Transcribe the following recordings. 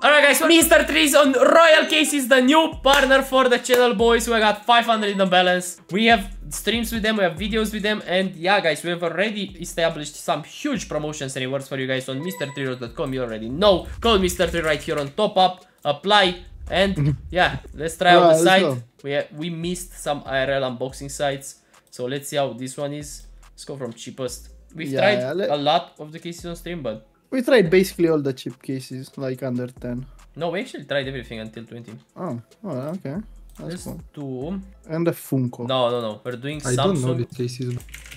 Alright guys, Mr. Trees on Royal Case is the new partner for the channel boys. We got 500 in the balance. We have streams with them, we have videos with them and yeah guys, we have already established some huge promotions and rewards for you guys on MrTreeRewards.com. You already know. Code Mr. Tree right here on top up, apply and mhm. yeah, let's try out the site. We, we missed some IRL unboxing sites. So let's see how this one is. Let's go from cheapest. We've Yeah, tried yeah, let- a lot of the cases on stream, but We tried basically all the cheap cases, like under 10. no, we actually tried everything until 20. Oh, oh okay. That's Let's cool. do... And the Funko. No, no, no. We're doing I don't know Samsung the cases.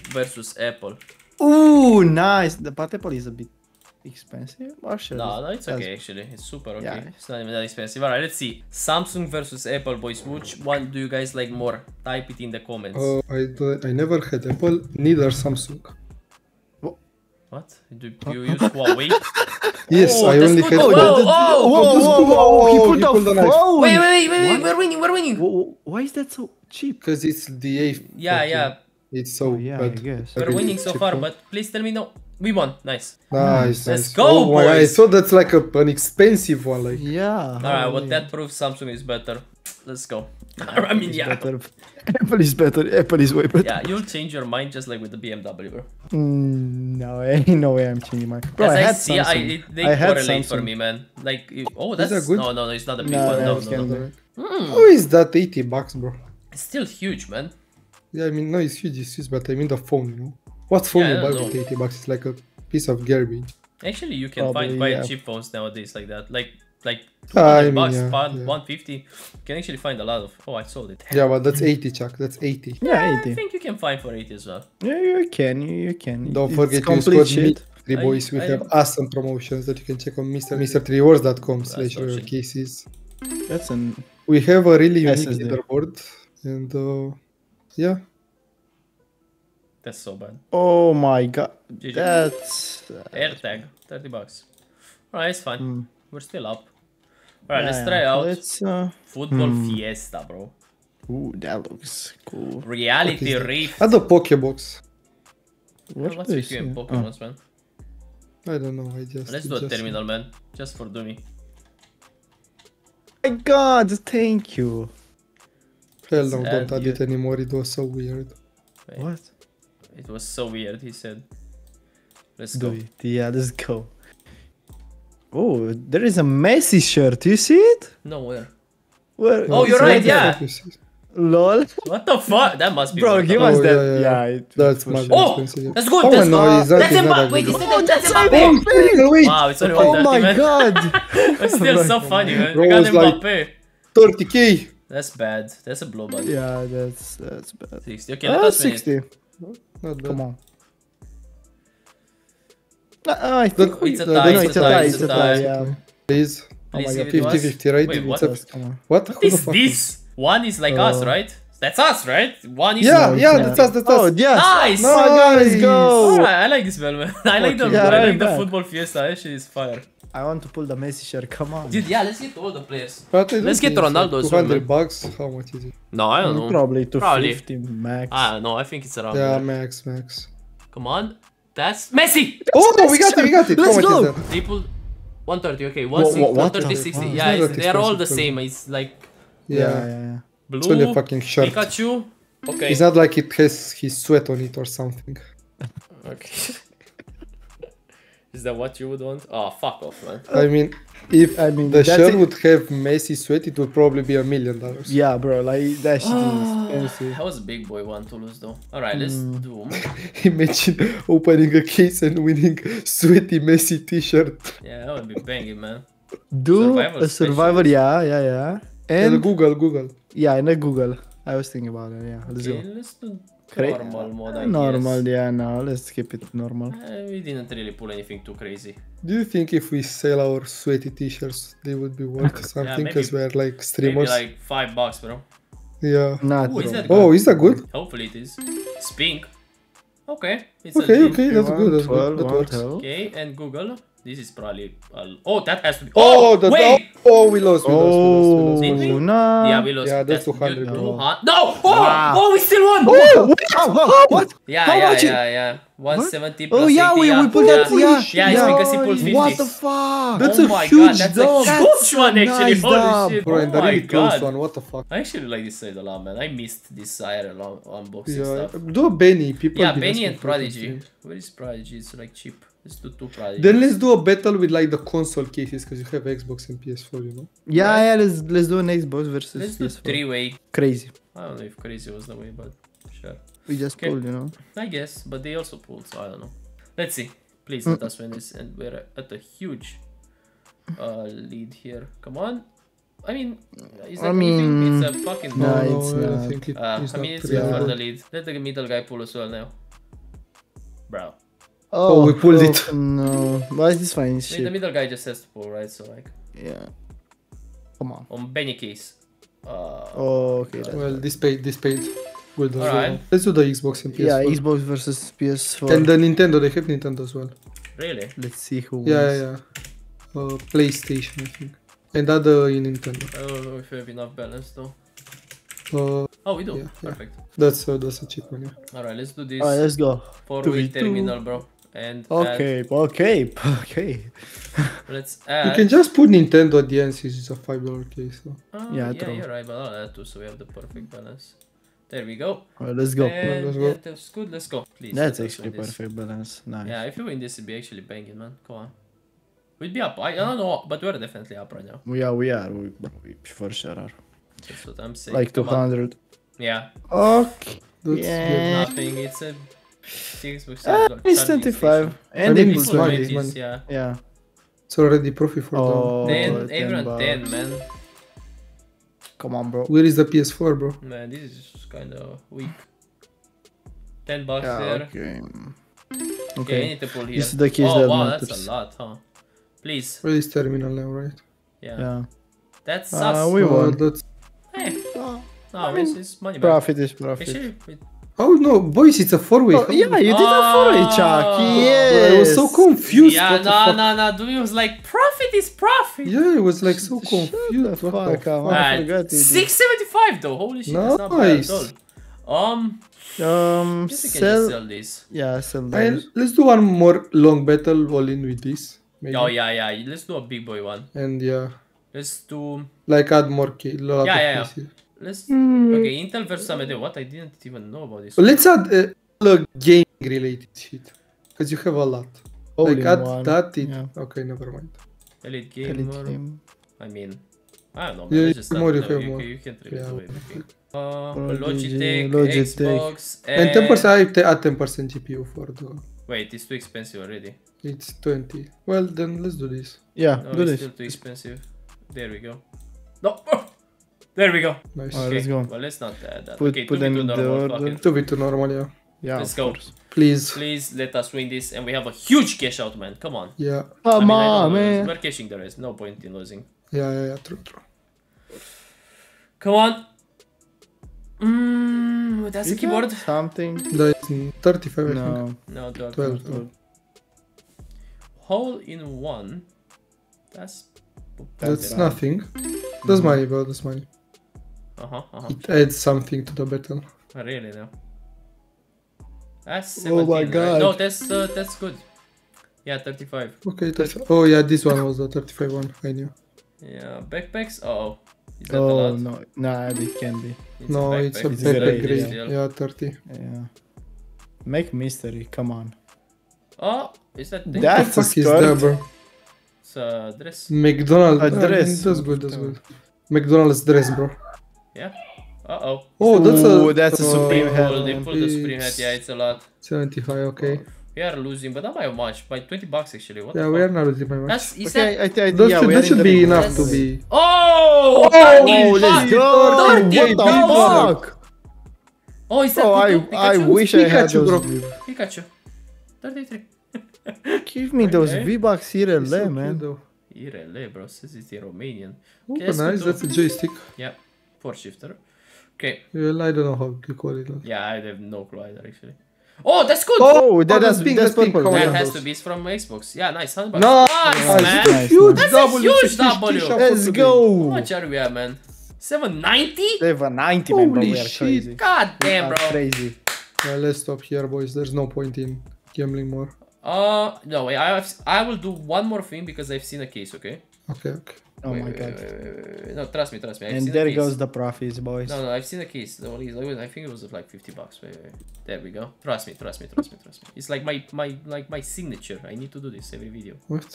versus Apple. Ooh, nice. The but Apple is a bit expensive. Or sure. No, no, it's okay actually. It's super okay. Yeah. It's not even that expensive. Alright, let's see. Samsung versus Apple, boys. Which one do you guys like more? Type it in the comments. Oh, I, do- I never had Apple, neither Samsung. What? Do you use Huawei? Yes, Oh, I only good. had. Oh, Apple. whoa, oh, whoa, whoa, whoa, He Oh, put he pulled the phone. wait, wait, wait, wait, we're winning, we're winning. Wh- wh- Why is that so cheap? Because it's the eighth. Yeah, yeah, It's so Oh, yeah, I guess. we're winning so far, but please tell me no. We won, nice. Nice, Let's nice. go, oh my God, I boys. thought that's like a, an expensive one. Like, Yeah. Alright, well that proves Samsung is better. Let's go. I mean, yeah. better. Apple is better. Apple is way better. Yeah, you'll change your mind just like with the BMW, bro. Mm, no, ain't no way I'm changing my. Bro, As I I, had see, I, Samsung. it, they I had correlate for me, man. Like, oh, that's are good. no, no, no, it's not a big No, one. No, no, no. of- Mm, how is that 80 bucks, bro? it's still huge, man. Yeah, I mean, no, it's huge, it's huge, but I mean the phone, you know? What phone Yeah, I you buy don't with 80 bucks? It's like a piece of garbage. Actually, you can Probably, find quite yeah. cheap phones nowadays like that. Like, like Ah, 200 I mean, bucks, yeah, pound, yeah. 150. You can actually find a lot of. Oh, I sold it. Yeah, but that's 80, Chuck. That's 80. Yeah, I 80. think you can find for 80 as well. Yeah, you can. You, you can. Don't It's forget to use complete code shit. Three I- boys. We I- have awesome promotions that you can check on Mr. MrTreeRewards.com slash so royal shit. cases. That's an. We have a really unique SSD. leaderboard, and uh, yeah, That's so bad. Oh my god. GG. That's. AirTag, 30 bucks. Alright, it's fine. Hmm. We're still up. Alright, let's try out Let's. Uh, Football hmm. Fiesta, bro. ooh, that looks cool. Reality What is that? Rift. and the Pokebox. What What's with you you and see? Pokemons, man? I don't know. I just Let's it do a just- terminal, man. Just for Doomy. Oh my god, thank you. Hell no, don't add you- it anymore. It was so weird. Wait, What? It was so weird, he said. Let's Do go. it. Yeah, let's go. Oh, there is a Messi shirt. You see it? No, Where? Where? Oh, you're right, yeah. Lol. What the fuck? That must be Bro, give us Oh, that. yeah, Yeah, yeah, it, That's for much. Oh, expensive. that's good. Oh, that's no, good. it's not- that's it's not Mbappe. that Wait, good. is that, Oh, that's that's Mbappe. Oh, wait. Wow, it's only Oh 130, my man. god. It's still so funny, man. Bro We got was like- Mbappe. 30k. That's bad. That's a blow, bud. yeah, that's that's bad. 60. Okay, let Ah, us finish. 60. Not bad. Come on. Ah, I think Look, we- It's a tie, it's it's a a tie, tie, it's it's a a tie, tie. yeah. Please. Please my God. it to us. 50-50, right? Wait, what? It's a- come on. What? What Who the is fuck this? One is like us, Uh, right? That's us, right? One is Yeah, No, yeah, it's that's us, that's Oh, yes. Nice! Oh my let's Nice. go. Alright, I like this bell, man. I like the, Yeah, I like the football fiesta. Actually, it's fire. I want to pull the Messi shirt. Come on. Dude, yeah, let's get all the players. But Let's get think Ronaldo Like as well, 200 bucks. How much is it? No, I don't know. Probably to Probably. 50 max. Ah, no, I think it's around Yeah, there. max, max. Come on. That's Messi! Oh, we got it, we got it. Let's How go. is that? Triple 130, okay. What- 160, what- what 130, 60. fuck? Yeah, It's it's, they're all the same. It's like yeah, Yeah. yeah, yeah. blue, It's only a fucking shirt. Pikachu. Okay. It's not like it has his sweat on it or something. Okay. Is that what you would want? Oh, fuck off, man. I mean, if I mean, the shirt it. would have Messi sweat, it would probably be a million dollars. Yeah, bro, like that shit is expensive. That was a big boy one to lose, though. Alright, let's Mm. do. Imagine opening a case and winning sweaty Messi t-shirt. Yeah, that would be banging, man. Do Survival a survivor, yeah, yeah, yeah. And And Google, Google. yeah, in a Google. I was thinking about it, yeah. Let's Okay, go. let's do Cra- normal mode, I Normal, guess. yeah, no, let's keep it normal. Uh, we didn't really pull anything too crazy. Do you think if we sell our sweaty t-shirts, they would be worth something? maybe- Because we're like Maybe streamers. like 5 bucks, bro. Yeah. Not Ooh, is bro. that good? Oh, is that good? Hopefully it is. It's pink. Okay. It's Okay, okay, that's good. That's good. That works. Okay, and Google. This is probably. Uh, oh, that has to be. Oh, Oh, the wait. oh, we lost. We lost. We lost. We lost. Did we? Oh, no. Yeah, we lost. Yeah, that's 200, you- 200 No! Oh! Wow. Oh, we still won! Oh, what? what? Yeah, How yeah, much it- yeah, yeah. 170 Oh, plus yeah, 80, we, yeah. we pulled yeah. that. Yeah, Yeah, it's because he pulled 50. What the fuck? That's oh a my huge god, that's dub. a huge one actually. nice Holy dub. shit. Bro, oh and a my really close god. one. What the fuck? I actually like this side a lot, man. I missed this IRL un- unboxing Yeah, stuff. do a Benny. People. Yeah, Benny and for it on Prodigy. Where is Prodigy? It's like cheap. Let's do two Prodigy. Then let's do a battle with like the console cases because you have Xbox and PS4, you know. Yeah, yeah, let's let's do an Xbox versus Let's do PS4. three way. Crazy. I don't know if crazy was the way, but sure. We just Okay. pulled, you know. I guess, but they also pulled, so I don't know. Let's see. Please Mm. let us win this, and we're at a huge uh, lead here. Come on. I mean, is that I anything? mean, It's a fucking. No, no, it's don't not. think it, Uh, it's I not mean, it's pretty good for the lead. Let the middle guy pull as well now. Bro. Oh, we pulled it. No, but it's fine. I mean, the middle guy just has to pull, right? So, like, Yeah. Come on. on Benny case. Uh, Oh, okay. that's Well, fine. this paid, this paid. Good as Alright. well. Let's do the Xbox and PS4. yeah, Xbox versus PS4. And the Nintendo, they have Nintendo as well. Really? Let's see who Yeah, wins. yeah, yeah. Uh, PlayStation, I think. And other in Nintendo. I don't know if we have enough balance though. Uh, Oh, we do. Yeah, yeah. Perfect. that's uh, that's a cheap one, yeah. Alright, let's do this. Alright, let's go. Four two way v two. terminal, bro. And add- Okay, okay, okay. let's add. You can just put Nintendo at the end since it's a five dollar case. So. Oh, Yeah, yeah, true. you're right, but I'll add two so we have the perfect balance. There we go. Alright, let's go. And let's yeah, go. that's good. Let's go. Please. That's actually win perfect balance. Nice. Yeah, if you win this, it'd be actually banging, man. Come on. We'd be up. I, I don't know, but we're definitely up right now. We are, we are, We, we for sure are. That's what I'm saying. Like Come on. 200. Yeah, Okay. That's Yeah. nothing. It's a Xbox. Ah, charging it's 25. And it It's it's money, 20s, yeah. Yeah. It's already profit for Oh. them. 10, 10 everyone 10, man. Come on, bro. Where is the PS4, bro? Man, this is kind of weak. 10 bucks Yeah, there. okay. Okay, I need to pull here. This is the case oh, that wow, matters. that's a lot, huh? Please. Where is terminal now, right? Yeah. Yeah. That's sus. Uh, we Uh, won. that's Eh, Oh, no, I mean, it's, it's money back. Profit is profit. Actually, it, Oh no, boys, it's a four way. Oh, yeah, you did a four way chuck. Oh. Yes. I was so confused. yeah, what no, no, no. Dude it was like, profit is profit. Yeah, it was like so Shut confused. the What fuck the up, fuck? man. I forgot it. 675 though. Holy shit, that's not bad Nice. at all. Um, Um, guess we can sell. sell this. Yeah, sell And those. let's do one more long battle all in with this. Maybe. Oh yeah, yeah. Let's do a big boy one. And yeah, Let's do. like add more key. Lot Yeah, yeah, yeah. Cases. Let's. Hmm. Okay, Intel versus AMD. What? I didn't even know about this. Let's add uh, all game related shit. Because you have a lot. All like in add one. that. It, Yeah. Okay, never mind. Elite Elite game. I mean, I don't know. Yeah, Man. Let's just more, with you the- have you, more. can- you can trade Yeah, away okay. everything. Uh, Prodigy, Logitech, Logitech. Xbox, And 10% and... I t- add 10% GPU for the. Wait, it's too expensive already. It's 20. Well, then let's do this. Yeah, No, do it's this. still too expensive. There we go. No! There we go. Nice. Alright, let's go. Well, let's not add that. Put- okay, put to them be in the normal. fuck order. it. To be to normal, yeah. Yeah, Let's go. course. Please. Please let us win this, and we have a huge cash out, man. Come on. Yeah. I Come mean, on, know man. We're cashing the rest. No point in losing. Yeah, yeah, yeah. True, true. Come on. Mmm, that's a keyboard. got Something. That's mm, 35, I think. No. No, dog. 12. no. Hole in one. That's. That's That's nothing. That's money, bro. That's money. Uh huh. Uh huh. It adds something to the battle. Really now. That's Oh 17. my right? God. No, that's uh, that's good. Yeah, 35. Okay, 35. Oh, yeah, this one was the 35 one. I knew. Yeah, backpacks. Uh oh. Is that a Oh lot? no, nah, it can be. It's no, a it's a backpack. It's better gray, grade. Yeah, 30. Yeah. Make mystery. Come on. Oh, is that thing? That- What That's the a fuck is skirt. that, bro? It's a dress. McDonald's. A I mean, dress. that's good, that's good. McDonald's dress, bro. Yeah. Uh oh. Oh, that's Ooh, a. that's a Supreme They hat. they pulled the Supreme hat. Yeah, it's a lot. 75, okay. We are losing, but not by much. By 20 bucks actually. What Yeah, we are not losing by much. That's is Okay, that? I think That yeah, should, that should be enough to be. Oh! Oh, let's fuck! go! Dirty What the fuck? Oh, is that Oh, I, I wish I had Pikachu, those. bro. Pikachu. 33. Give me those V-Bucks here and there, cute, man. though. Irele, bro. Says it's in Romanian. Oh, Okay, nice, that's a joystick. Yeah. Four shifter. Okay. Well, I don't know how to call it. Yeah, I have no clue either actually. Oh, that's good. Oh, that- that's- pink, that's pink. purple. How that are has to be from Xbox. Yeah, nice. 100 bucks. Nice, nice. man. Nice, Huge nice. That's a double. huge It's a W. shop Let's for How go. much are we at, man? 790? 790, man, bro. Holy We are shit. crazy. God damn, bro. Crazy. Yeah, let's stop here, boys. There's no point in gambling more. Uh, no, wait, I have, I will do one more thing because I've seen a case, okay? Okay, okay. Oh Wait, my wait, god. wait, wait, wait, wait. No, trust me, trust me. I've And there a case. goes the profits, boys. No, no, I've seen the case. No, it was- I think it was like 50 bucks. Wait, wait, wait. There we go. Trust me, trust me, trust me, trust me. It's like my, my, like my signature. I need to do this every video. What?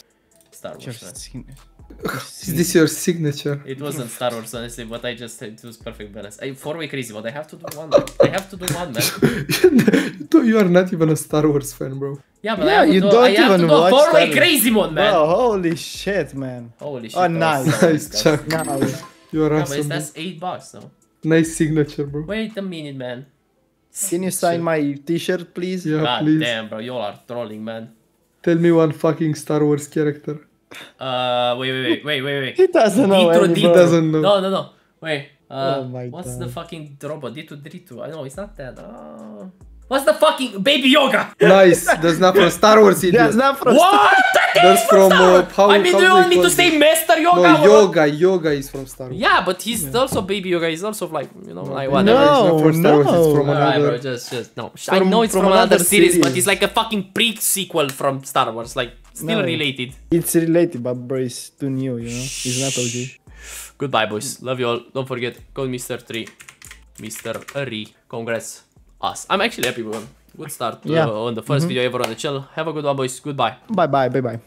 Star Wars. Just Is this your signature? It wasn't Star Wars, honestly, but I just it was perfect balance. I four way crazy, but I have to do one. I have to do one, man. you are not even a Star Wars fan, bro. Yeah, but Yeah, I have you do, don't I have even to do watch four way Star crazy one, man. Wow, holy shit, man. Holy shit. Oh, that nice. so Nice, disgusting. Chuck. Nice. You are Yeah, but awesome. that's eight bucks, though. Nice signature, bro. Wait a minute, man. Can you sign my t-shirt, please? Yeah, God please. damn, bro, you all are trolling, man. Tell me one fucking Star Wars character. Uh, wait, wait, wait, wait, wait, wait. He doesn't know Ditro, any, bro. Doesn't know. No, no, no. Wait. Uh, Oh my what's God. the fucking robot? Ditro, Ditro. I know it's not that. Uh, what's the fucking baby Yoda? Nice. That's not from Star Wars, idiot. That's not from What? That That's is from, Star uh, Wars. I mean, how do you they want me to say this? Master Yoda? No, or what? Yoda. Yoda is from Star Wars. Yeah, but he's also baby Yoda. He's also like you know like No, whatever. it's not from Star Wars, it's no. from Alright, another. bro, just, just no. I know it's from, from another another series, but it's like a fucking pre-sequel from Star Wars, like still No. related. It's related, but bro, it's too new, you know? It's not OG. Goodbye, boys. Love you all. Don't forget, call Mr. 3. Mr. Re. Congrats. Us. I'm actually happy with one. Good start uh, on the 1st video ever on the channel. Have a good one, boys. Goodbye. Bye bye, bye bye.